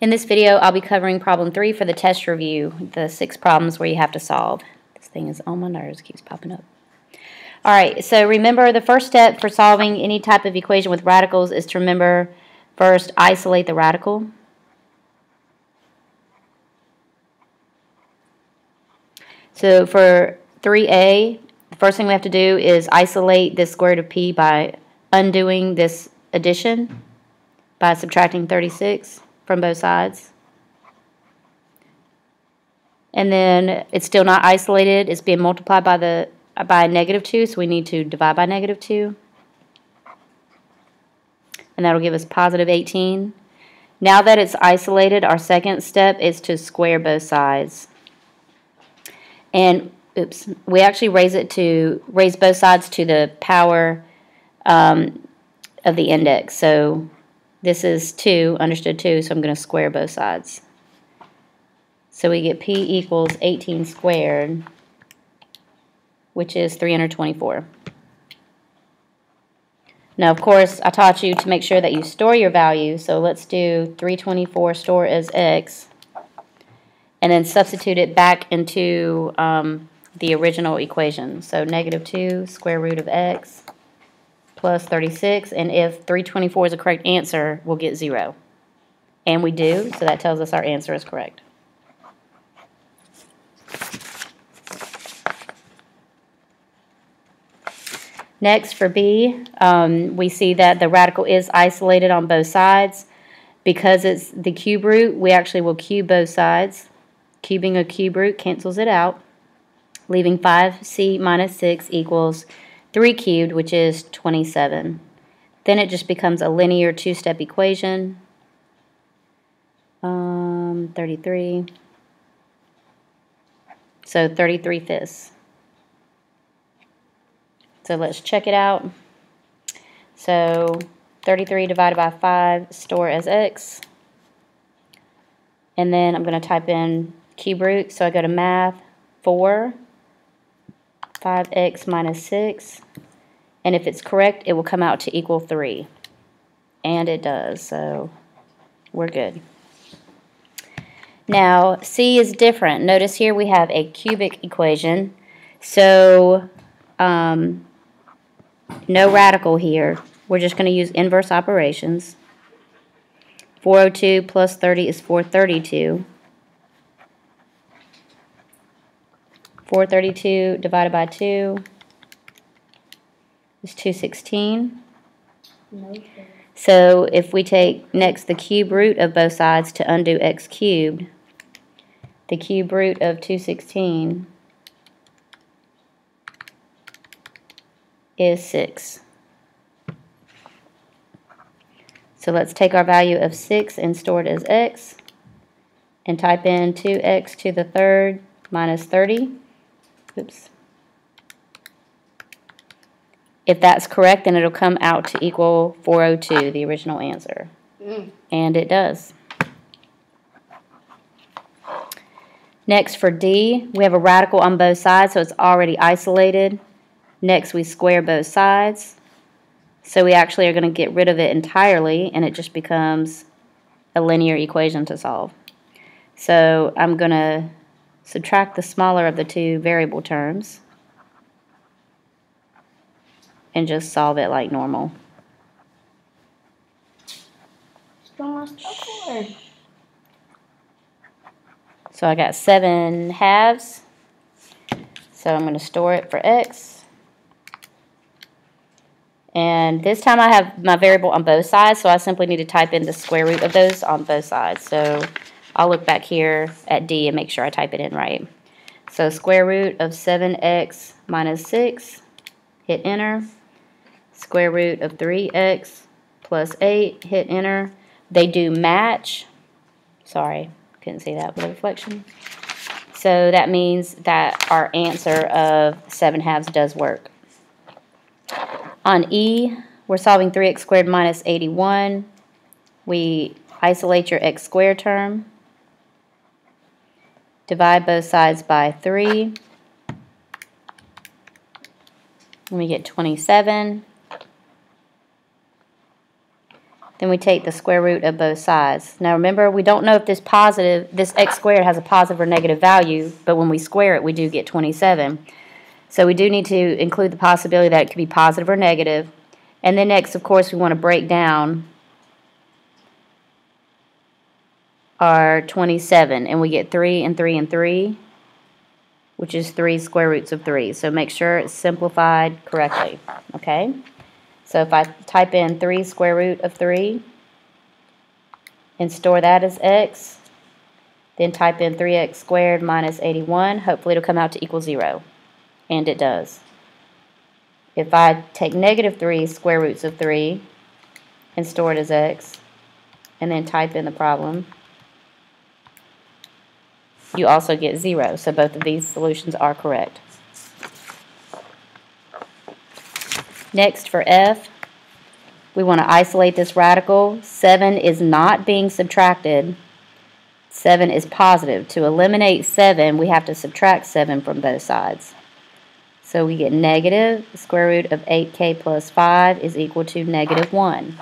In this video, I'll be covering problem three for the test review, the six problems where you have to solve. This thing is on my nerves, keeps popping up. All right, so remember the first step for solving any type of equation with radicals is to remember first isolate the radical. So for 3a, the first thing we have to do is isolate this square root of p by undoing this addition by subtracting 36 from both sides. And then it's still not isolated. It's being multiplied by the by a negative 2, so we need to divide by negative 2. And that'll give us positive 18. Now that it's isolated, our second step is to square both sides. And oops, we actually raise it to raise both sides to the power um, of the index. So this is 2, understood 2, so I'm going to square both sides. So we get P equals 18 squared, which is 324. Now, of course, I taught you to make sure that you store your value, so let's do 324 store as x, and then substitute it back into um, the original equation. So negative 2 square root of x plus 36, and if 324 is a correct answer, we'll get 0. And we do, so that tells us our answer is correct. Next, for B, um, we see that the radical is isolated on both sides. Because it's the cube root, we actually will cube both sides. Cubing a cube root cancels it out, leaving 5c minus 6 equals 3 cubed, which is 27. Then it just becomes a linear two-step equation. Um, 33. So 33 fifths. So let's check it out. So 33 divided by 5, store as x. And then I'm going to type in cube root. So I go to math, 4 5x minus 6. And if it's correct, it will come out to equal 3. And it does, so we're good. Now, C is different. Notice here we have a cubic equation. So, um, no radical here. We're just going to use inverse operations. 402 plus 30 is 432. 432 divided by 2 is 216. So if we take next the cube root of both sides to undo x cubed, the cube root of 216 is 6. So let's take our value of 6 and store it as x and type in 2x to the third minus 30. Oops. If that's correct, then it'll come out to equal 402, the original answer. Mm. And it does. Next, for D, we have a radical on both sides, so it's already isolated. Next, we square both sides. So we actually are going to get rid of it entirely, and it just becomes a linear equation to solve. So I'm going to Subtract the smaller of the two variable terms and just solve it like normal. So I got 7 halves. So I'm going to store it for x. And this time I have my variable on both sides, so I simply need to type in the square root of those on both sides. So I'll look back here at D and make sure I type it in right. So square root of 7x minus 6, hit enter. Square root of 3x plus 8, hit enter. They do match. Sorry, couldn't see that with a reflection. So that means that our answer of 7 halves does work. On E, we're solving 3x squared minus 81. We isolate your x squared term. Divide both sides by 3. And we get 27. Then we take the square root of both sides. Now remember, we don't know if this positive, this x squared has a positive or negative value, but when we square it, we do get 27. So we do need to include the possibility that it could be positive or negative. And then next, of course, we want to break down our 27, and we get 3 and 3 and 3, which is 3 square roots of 3. So make sure it's simplified correctly, okay? So if I type in 3 square root of 3 and store that as x, then type in 3x squared minus 81, hopefully it'll come out to equal 0. And it does. If I take negative 3 square roots of 3 and store it as x, and then type in the problem, you also get 0. So both of these solutions are correct. Next, for f, we want to isolate this radical. 7 is not being subtracted. 7 is positive. To eliminate 7, we have to subtract 7 from both sides. So we get negative, square root of 8k plus 5 is equal to negative 1.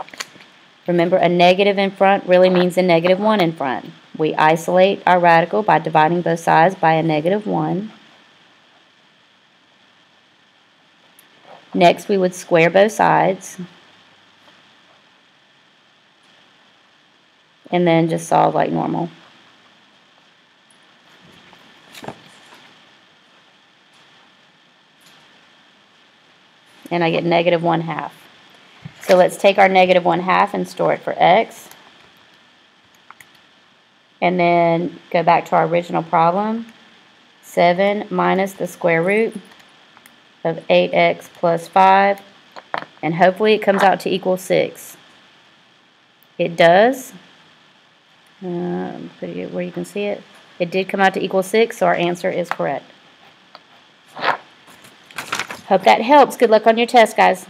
Remember, a negative in front really means a negative 1 in front. We isolate our radical by dividing both sides by a negative 1. Next, we would square both sides. And then just solve like normal. And I get negative 1 half. So let's take our negative 1 half and store it for x. And then go back to our original problem. 7 minus the square root of 8x plus 5, and hopefully it comes out to equal 6. It does. Um, put it where you can see it. It did come out to equal 6, so our answer is correct. Hope that helps. Good luck on your test, guys.